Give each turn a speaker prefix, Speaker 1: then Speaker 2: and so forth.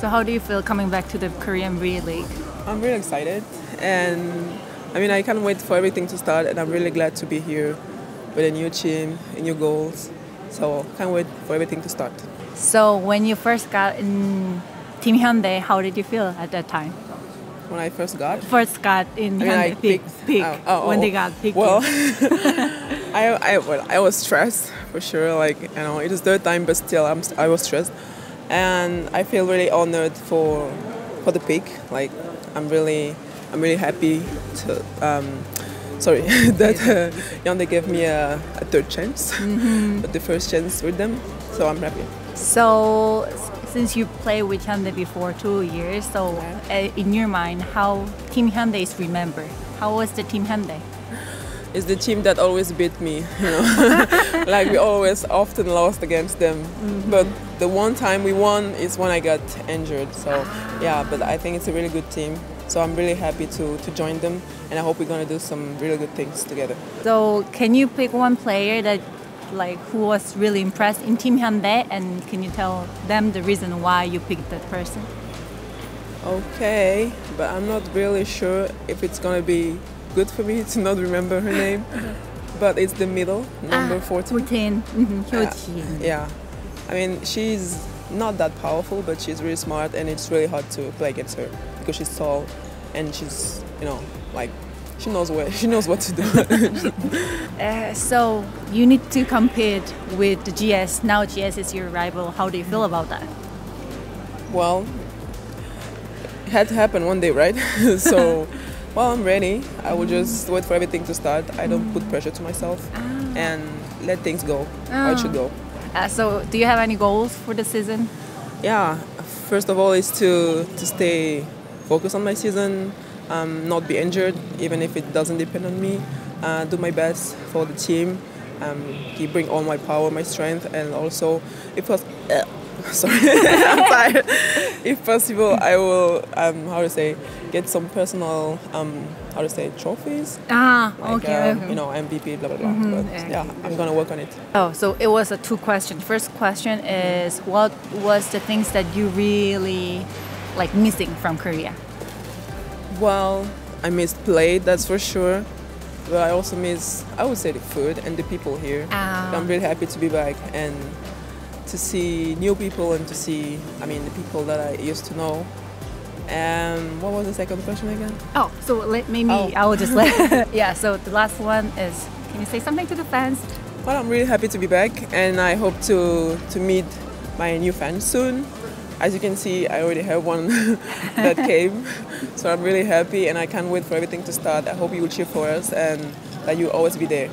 Speaker 1: So how do you feel coming back to the Korean V League?
Speaker 2: I'm really excited, and I mean I can't wait for everything to start, and I'm really glad to be here with a new team, and new goals. So can't wait for everything to start.
Speaker 1: So when you first got in Team Hyundai, how did you feel at that time?
Speaker 2: When I first got,
Speaker 1: First got in
Speaker 2: I mean,
Speaker 1: Hyundai, pick,
Speaker 2: picked-
Speaker 1: pick,
Speaker 2: oh, oh,
Speaker 1: when
Speaker 2: oh.
Speaker 1: they got picked.
Speaker 2: well. I I well I was stressed for sure. Like you know, it was third time, but still I'm I was stressed, and I feel really honored for for the pick. Like I'm really I'm really happy to um, sorry that uh, Hyundai gave me a, a third chance, but the first chance with them. So I'm happy.
Speaker 1: So since you played with Hyundai before two years, so uh, in your mind, how Team Hyundai is remembered? How was the Team Hyundai?
Speaker 2: It's the team that always beat me, you know. like we always often lost against them. But the one time we won is when I got injured. So yeah, but I think it's a really good team. So I'm really happy to, to join them and I hope we're gonna do some really good things together.
Speaker 1: So can you pick one player that like who was really impressed in Team Hyundai and can you tell them the reason why you picked that person?
Speaker 2: Okay, but I'm not really sure if it's gonna be good for me to not remember her name. But it's the middle, number 14.
Speaker 1: 14. Mm-hmm. Hyojin.
Speaker 2: Yeah, I mean she's not that powerful, but she's really smart, and it's really hard to play against her because she's tall, and she's you know like she knows where she knows what to do.
Speaker 1: Uh, so you need to compete with the GS. Now GS is your rival. How do you feel about that?
Speaker 2: well, it had to happen one day, right? so, well, I'm ready. I will just wait for everything to start. I don't put pressure to myself, and let things go how it should go.
Speaker 1: Uh, so do you have any goals for the season?
Speaker 2: Yeah, first of all is to to stay focused on my season, um, not be injured, even if it doesn't depend on me. Uh, do my best for the team. Um, keep bring all my power, my strength, and also if pos- uh, sorry, I'm tired. If possible, I will um, how to say get some personal um, how to say trophies.
Speaker 1: Ah,
Speaker 2: Like,
Speaker 1: okay.
Speaker 2: uh,
Speaker 1: okay.
Speaker 2: You know, MVP, blah blah blah. But yeah, I'm gonna work on it.
Speaker 1: Oh, so it was a two question. First question is what was the things that you really like missing from Korea?
Speaker 2: Well, I miss play, that's for sure. But I also miss, I would say, the food and the people here.
Speaker 1: Ah.
Speaker 2: I'm really happy to be back and to see new people and to see, I mean, the people that I used to know. And what was the second question again?
Speaker 1: Oh, so let maybe
Speaker 2: Oh.
Speaker 1: I will just let Yeah, so the last one is can you say something to the fans?
Speaker 2: Well, I'm really happy to be back and I hope to, to meet my new fans soon. As you can see, I already have one that came. So I'm really happy and I can't wait for everything to start. I hope you will cheer for us and that you'll always be there.